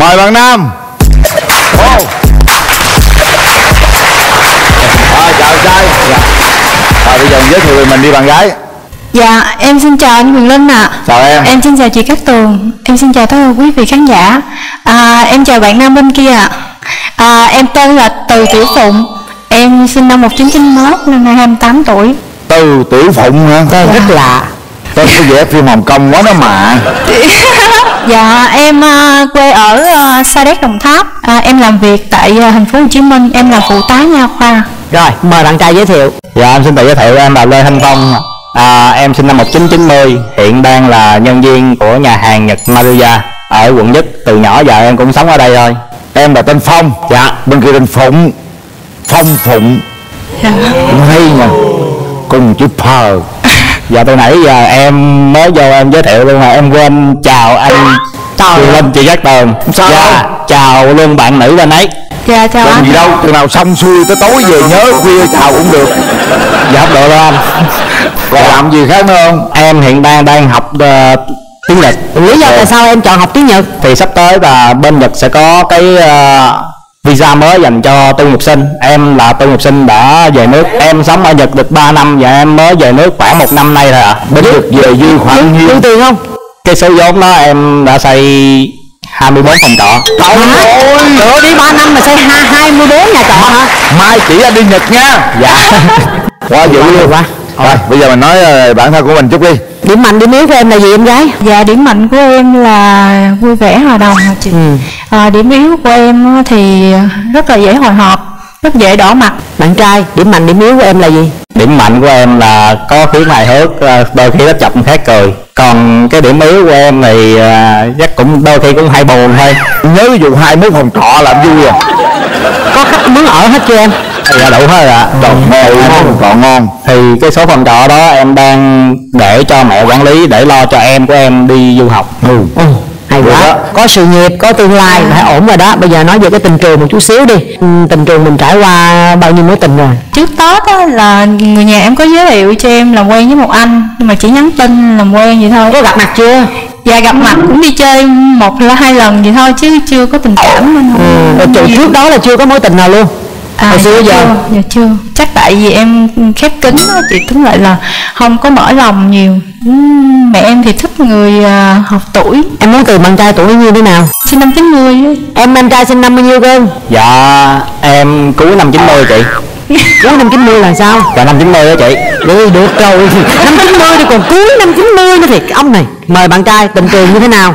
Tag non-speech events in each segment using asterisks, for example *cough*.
mời bạn nam oh. à, chào trai dạ. à, bây giờ giới thiệu về mình đi bạn gái Dạ, em xin chào anh Quyền Linh ạ. Chào em. Em xin chào chị Cát Tường. Em xin chào tất cả quý vị khán giả. À, em chào bạn nam bên kia ạ. À, em tên là Từ Tiểu Phụng. Em sinh năm 1991, năm nay 28 tuổi. Từ Tiểu Phụng hả? Tên rất lạ. Tên có vẻ phim Hồng Kông quá đó mà. *laughs* dạ, em uh, quê ở uh, Sa Đéc Đồng Tháp. À, em làm việc tại uh, thành phố Hồ Chí Minh. Em là phụ tá nha khoa. Rồi, mời bạn trai giới thiệu. Dạ, em xin tự giới thiệu em là Lê Thanh Phong. À, em sinh năm 1990, hiện đang là nhân viên của nhà hàng Nhật Maruya ở quận Nhất. Từ nhỏ giờ em cũng sống ở đây thôi. Em là tên Phong. Dạ. Bên kia tên Phụng. Phong Phụng. Dạ. Hay nha. Cùng chữ phờ. Dạ từ nãy giờ em mới vô em giới thiệu luôn mà em quên chào anh Trường Linh chị Cát Tường. Sao Dạ, chào luôn bạn nữ bên ấy. Dạ, chào Làm anh. gì đâu, chừng nào xong xuôi tới tối về nhớ khuya chào cũng được. Dạ được đâu anh. Còn làm gì khác nữa không? Em hiện đang đang học ờ, tiếng Nhật. Lý do tại sao em chọn học tiếng Nhật? thì sắp tới là bên Nhật sẽ có cái ờ, visa mới dành cho tu nghiệp sinh em là tu nghiệp sinh đã về nước em sống ở Nhật được 3 năm và em mới về nước khoảng một năm nay thôi ạ Bên Nhật về dư khoảng nhiêu? Tiền không? cái số vốn đó em đã xây 24 phòng trọ Trời ơi, trời đi 3 năm mà xây hai- 24 nhà trọ hả? Mai chỉ anh đi Nhật nha. dạ *laughs* Quá dữ luôn. quá. Rồi, bây giờ mình nói ờ, bản thân của mình chút đi. Điểm mạnh điểm yếu của em là gì em gái? Dạ, điểm mạnh của em là vui vẻ hòa đồng hả chị? Ừ. À, điểm yếu của em thì rất là dễ hồi hộp, rất dễ đỏ mặt. Bạn trai, điểm mạnh điểm yếu của em là gì? điểm mạnh của em là có khiếu hài hước ờ, đôi khi nó chọc người khác cười còn cái điểm yếu của em thì ờ, chắc cũng đôi khi cũng hay buồn thôi Nhớ ví dụ hai mốt phòng trọ làm vui à. Có khách muốn ở hết chưa em? Dạ đủ hết rồi ạ. Còn ngon, phòng trọ ngon. thì cái số phòng trọ đó em đang để cho mẹ quản lý để lo cho em của em đi du học. Ừ. Ồ, hay quá. đó. có sự nghiệp có tương lai phải ổn rồi đó. Bây giờ nói về cái tình trường một chút xíu đi. Ừ, tình trường mình trải qua bao nhiêu mối tình rồi? Trước Tết á, là người nhà em có giới thiệu cho em làm quen với một anh Nhưng mà chỉ nhắn tin làm quen vậy thôi. Có gặp mặt chưa? Và gặp mặt cũng đi chơi một là hai lần vậy thôi chứ chưa có tình cảm. Ừ. rồi trước đó là chưa có mối tình nào luôn À, hồi xưa giờ. chưa, dạ chưa. Chắc tại vì em khép kín á chị Tính lại là không có mở lòng nhiều. Mẹ em thì thích người à, hợp tuổi. Em muốn tìm bạn trai tuổi như thế nào? Sinh năm 90 á. em em trai sinh năm bao nhiêu cơ? Dạ em cuối năm 90 chị. *laughs* Cuối năm 90 là sao? Dạ năm 90 đó chị. Ừ, được rồi. *laughs* Năm 90 thì còn cuối năm 90 nữa thì ông này mời bạn trai tình trường như thế nào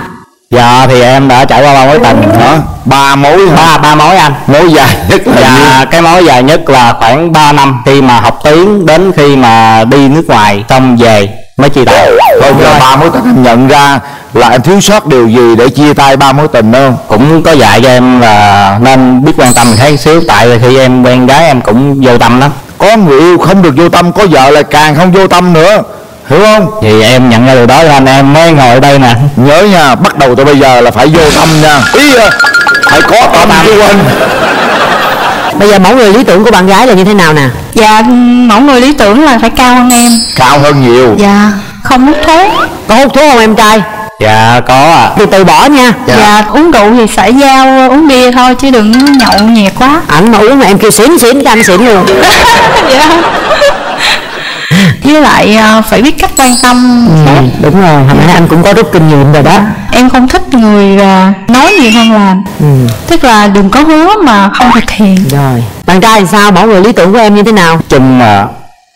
dạ thì em đã trải qua ba mối tình. Đó, ba mối ba ba mối anh. Mối dài nhất là dạ cái mối dài nhất là khoảng 3 năm khi mà học tiếng đến khi mà đi nước ngoài xong về mới chia tay. Thôi giờ ba mối tình anh nhận ra là em thiếu sót điều gì để chia tay ba mối tình đâu cũng có dạy cho em là nên biết quan tâm khác xíu tại vì khi em quen gái em cũng vô tâm lắm. Có người yêu không được vô tâm Có vợ lại càng không vô tâm nữa Hiểu không? thì em nhận ra điều đó cho nên em mới ngồi ở đây nè. Nhớ nha, bắt đầu từ bây giờ là phải vô tâm nha. Ý à, phải có tâm chứ quên bây giờ mẫu người lý tưởng của bạn gái là như thế nào nè? Dạ mẫu người lý tưởng là phải cao hơn em. Cao hơn nhiều. Dạ không hút thuốc. Có hút thuốc không em trai? Dạ có à từ từ bỏ nha. Dạ. uống rượu thì xã giao uống bia thôi chứ đừng nhậu nhẹt quá. Ảnh mà uống mà em kêu xỉn xỉn cho anh xỉn luôn. *laughs* Dạ. Với lại à, phải biết cách quan tâm. Ừ, khác đúng rồi. Hồi nãy anh cũng có rút kinh nghiệm rồi đó. Em không thích người à, nói nhiều hơn làm. Ừ. tức là đừng có hứa mà không thực hiện. Rồi. Bạn trai thì sao? Mẫu người lý tưởng của em như thế nào? Chung là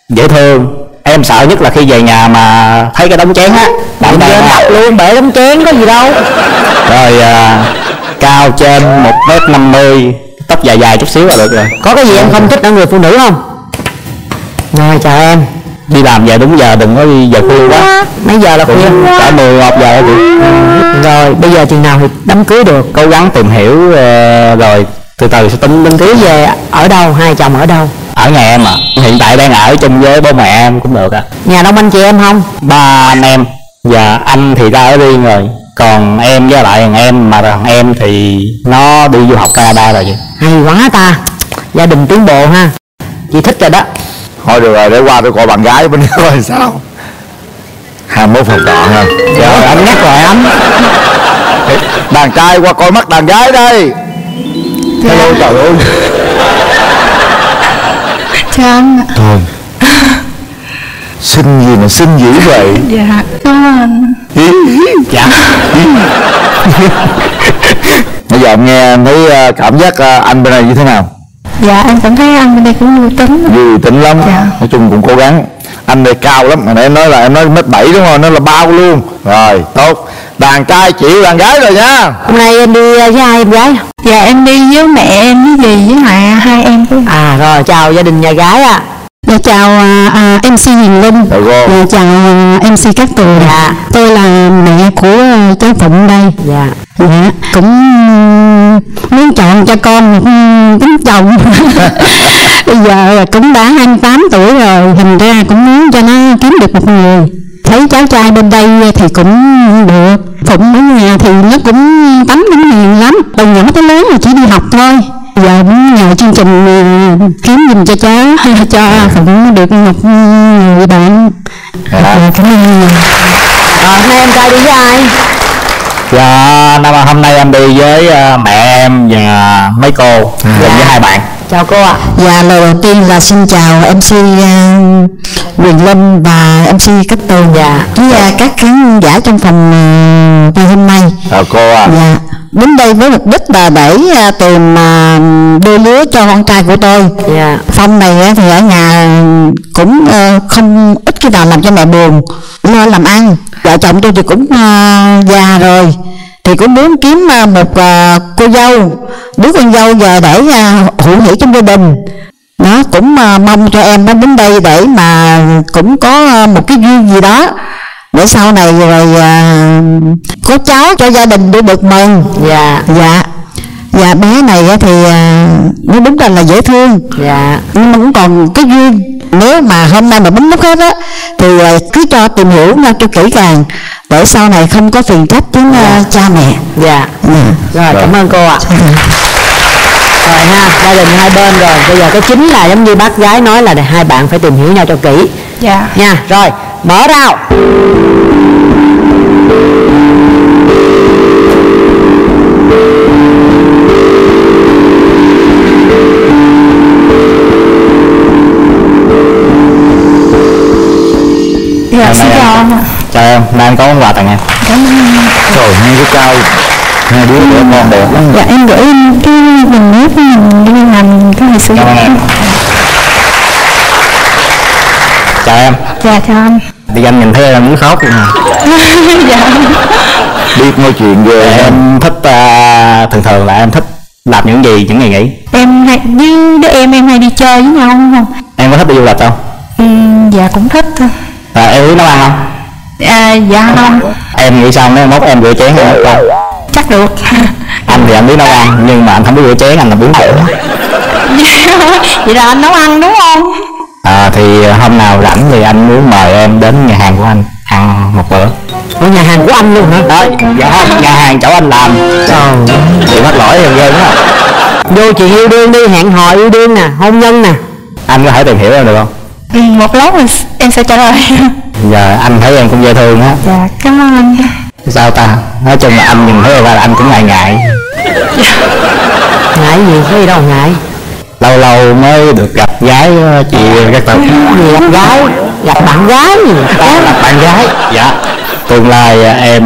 dễ thương. Em sợ nhất là khi về nhà mà thấy cái đống chén á. Bạn bè mà- mặt luôn bể đống chén có gì đâu. Rồi à, cao trên một mét năm mươi tóc dài dài chút xíu là được rồi. Có cái gì em không thích ở người phụ nữ không? Rồi chào em đi làm về đúng giờ đừng có đi giờ khuya quá. Mấy giờ là khuya. cả 11 giờ chị rồi bây giờ chừng nào thì đám cưới được? Cố gắng tìm hiểu ờ, rồi từ từ sẽ tính đến cưới. Về ở đâu? Hai chồng ở đâu? Ở nhà em ạ. Hiện tại đang ở chung với bố mẹ em cũng được ạ. Nhà đông anh chị em không? Ba anh em. Và anh thì ra ở riêng rồi. Còn em với lại thằng em mà thằng em thì nó đi du học Canada rồi chị. Hay quá ta. Gia đình tiến bộ ha. Chị thích rồi đó Thôi được rồi, để qua tôi coi bạn gái bên *laughs* đó coi sao 21 phòng trọ ha. Dạ anh nhắc rồi anh đàn trai qua coi mắt đàn gái đây. Hello trời ơi. Chào anh thôi. Xinh gì mà xinh dữ vậy? Dạ Cảm ơn dạ. *laughs* Bây giờ em nghe em thấy ờ, cảm giác ờ, anh bên này như thế nào Dạ em cảm thấy anh bên đây cũng vui tính vui tính lắm. Dạ. nói chung cũng cố gắng. Anh đây cao lắm. Hồi nãy em nói là em nói mét bảy đúng không? Nó là bao luôn. Rồi tốt. Đàn trai chịu đàn gái rồi nha. Hôm nay em đi với ai em gái Dạ em đi với mẹ em với dì với hai, hai em của à rồi chào gia đình nhà gái ạ. Dạ chào à, à, MC Hiền Linh. Dạ chào à, MC Cát Tường. Dạ. Tôi là mẹ của à, cháu Phụng đây. Dạ. Dạ cũng muốn chọn cho con một tính chồng. Bây *laughs* giờ cũng đã 28 tuổi rồi Thành ra cũng muốn cho nó kiếm được một người. Thấy cháu trai bên đây thì cũng được. Phụng ở nhà thì nó cũng tánh cũng hiền lắm Từ nhỏ tới lớn là chỉ đi học thôi. Giờ muốn nhờ chương trình à, kiếm giùm cho cháu *laughs* cho Phụng được một người bạn. Dạ, cảm ơn rồi hôm nay em trai đi với ai? Dạ năm hôm nay em đi với ờ, mẹ em và mấy cô cùng với hai bạn. Chào cô ạ. Dạ lời đầu tiên là xin chào MC uh, Quyền Linh và MC Cát Tường. Dạ. với uh, các khán giả trong phòng ngày hôm nay. chào cô à Dạ đến đây với mục đích là để uh, tìm uh, đưa lứa cho con trai của tôi. dạ Phong này uh, thì ở nhà cũng không ít khi nào làm cho mẹ buồn, lo làm ăn. Vợ chồng tôi thì cũng già rồi thì cũng muốn kiếm một cô dâu đứa con dâu giờ để hữu hỉ trong gia đình nó cũng mong cho em nó đến đây để mà cũng có một cái duyên gì đó để sau này rồi có cháu cho gia đình để được mừng. Dạ. Dạ. Dạ bé này á thì à, nó đúng là là dễ thương. Dạ. Nhưng mà cũng còn cái duyên. Nếu mà hôm nay mà bấm nút hết á thì à, cứ cho tìm hiểu nhau cho kỹ càng. Để sau này không có phiền trách đến à, cha mẹ. Dạ. Dạ. rồi cảm ơn cô ạ. Rồi ha gia đình hai bên rồi. Bây giờ cái chính là giống như bác gái nói là hai bạn phải tìm hiểu nhau cho kỹ. Dạ. Nha rồi mở rào Dạ xin chào anh ạ. Chào em. Nay anh có món quà tặng em. Rồi hai cái cao. Hai đứa đứa con đẹp lắm. Dạ em gửi anh cái bình nước của mình đi làm cái hồi sử cảm ơn em. Chào em. Dạ chào anh. Thì anh nhìn thấy em muốn khóc luôn nè *laughs* Dạ biết nói chuyện ghê em em thích à, thường thường là em thích làm những gì những ngày nghỉ? Em hay với đứa em em hay đi chơi với nhau không? Em có thích đi du lịch không? Ừ, Dạ cũng thích à, em biết nấu ăn không? À, Dạ không. Em nghĩ xong nếu mốt em rửa chén không Chắc được. *laughs* Anh thì anh biết nấu ăn nhưng mà anh không biết rửa chén anh là biến khổ *laughs* Vậy là anh nấu ăn đúng không? À, thì hôm nào rảnh thì anh muốn mời em đến nhà hàng của anh ăn một bữa ở nhà hàng của anh luôn hả? Đó dạ không nhà hàng chỗ anh làm. Trời. Thì mắc lỗi thì ghê không vô chuyện yêu đương đi hẹn hò yêu đương nè hôn nhân nè. Anh có thể tìm hiểu em được không? Ừ, Một lát rồi em sẽ trả lời. Giờ anh thấy em cũng dễ thương á. Dạ cảm ơn anh sao ta? Nói chung là anh nhìn thấy em là anh cũng ngại ngại. Ngại gì có gì đâu ngại. Lâu lâu mới được gặp gái á, chị các bạn. Gì gặp gái gặp bạn gái. Gì là bạn gái dạ tương lai à, em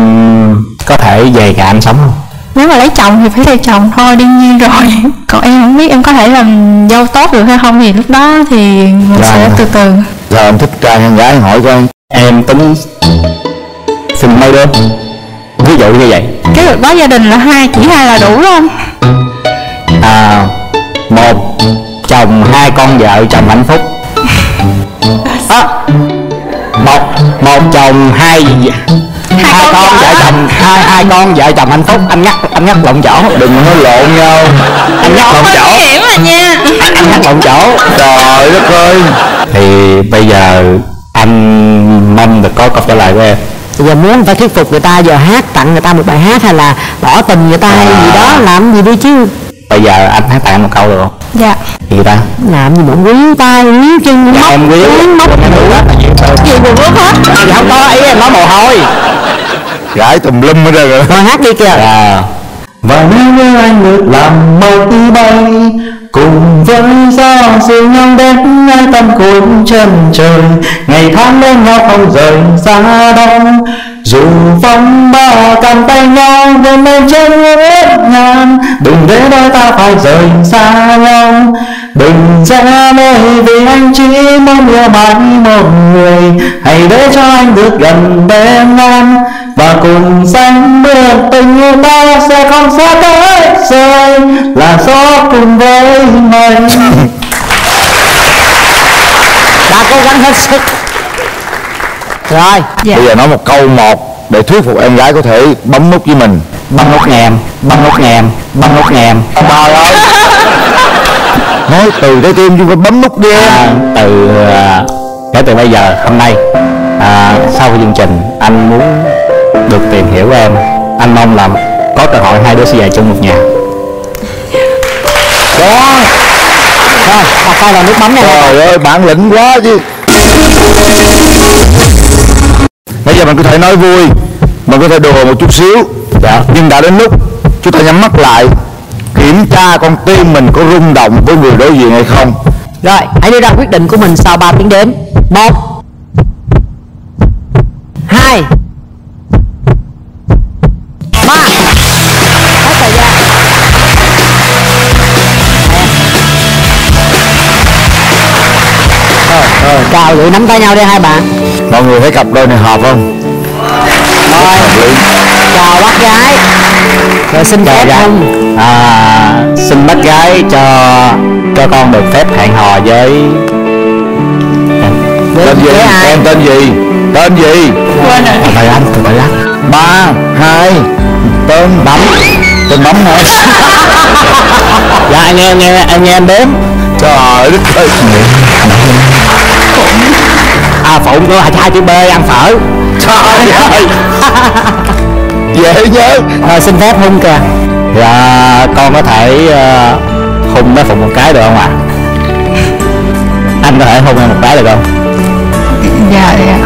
có thể về nhà anh sống không? Nếu mà lấy chồng thì phải theo chồng thôi đương nhiên rồi. *laughs* Còn em không biết em có thể làm dâu tốt được hay không Thì lúc đó thì mình Dạ. sẽ từ từ. Giờ em thích trai hay gái hỏi coi. Em tính xin mấy đứa? Ví dụ như vậy. Cái việc đó gia đình là hai chỉ hai là đủ không à, một chồng hai con vợ chồng hạnh phúc. À, *laughs* một một chồng hai hai, con con vợ. chồng hai hai con vợ chồng hạnh phúc. Anh nhắc anh nhắc lộn chỗ. Đừng nói lộn nhau. Anh nhắc lộn chỗ. hiểm à nha. Anh nhắc lộn chỗ. Trời đất ơi. Thì bây giờ anh mong được có câu trả lời của em. Giờ muốn phải thuyết phục người ta giờ hát tặng người ta một bài hát hay là tỏ tình người ta hay gì đó làm gì đi chứ bây giờ anh hát tặng một câu được không? Dạ. Gì ta? Làm gì mà quý tay quý chân dạ móc em quý móc. Em đủ hết là nhiều từ gì buồn rút hết? Dạ không có ý em nói mồ hôi. Gãi tùm lum hết rồi. Thôi hát đi kìa. À. và nếu như anh được làm mây bay cùng với gió dịu nhau đến nơi tâm cuối chân trời ngày tháng bên nhau không rời xa đâu dù phong ba cầm tay nhau, vươn bên chân ngút ngàn. Đừng để đôi ta phải rời xa nhau. Đừng ra nơi vì anh chỉ muốn yêu mãi một người. Hãy để cho anh được gần bên em, và cùng xanh mưa tình yêu ta sẽ không xa tới rơi. Là gió cùng với mây. *laughs* Đã cố gắng hết sức rồi. Dạ. bây giờ nói một câu một để thuyết phục em gái có thể bấm nút với mình. Bấm nút ngàm bấm nút ngàm bấm nút ngàm trời ơi. *laughs* Nói từ trái tim chứ phải bấm nút đi em. À, từ à, kể từ bây giờ hôm nay à, sau chương trình anh muốn được tìm hiểu em. Anh mong là có cơ hội hai đứa sẽ về chung một nhà. Rồi rồi đặt tay vào nút bấm này trời ơi bản lĩnh quá chứ giờ mình có thể nói vui mình có thể đùa một chút xíu. Dạ. nhưng đã đến lúc chúng ta nhắm mắt lại kiểm tra con tim mình có rung động với người đối diện hay không. Rồi hãy đưa ra quyết định của mình sau 3 tiếng đếm. Một hai ba. Hết thời gian. Rồi, rồi, cao vậy nắm tay nhau đi hai bạn mọi người thấy cặp đôi này hợp không? Rồi. Chào bác gái. Rồi xin phép không? à, xin bác gái cho cho con được phép hẹn hò với tên gì? em tên gì? Tên gì? Quên rồi. Từ anh từ anh. Ba hai tên bấm. Tên bấm hả? *laughs* Dạ anh nghe nghe anh nghe em đếm. Trời đất ơi à phụng của hai chữ b ăn phở. Trời *laughs* ơi. Dễ nhớ. Rồi xin phép hung kìa. Dạ con có thể uh, hôn bé phụng một cái được không ạ? Anh có thể hôn em một cái được không? Dạ dạ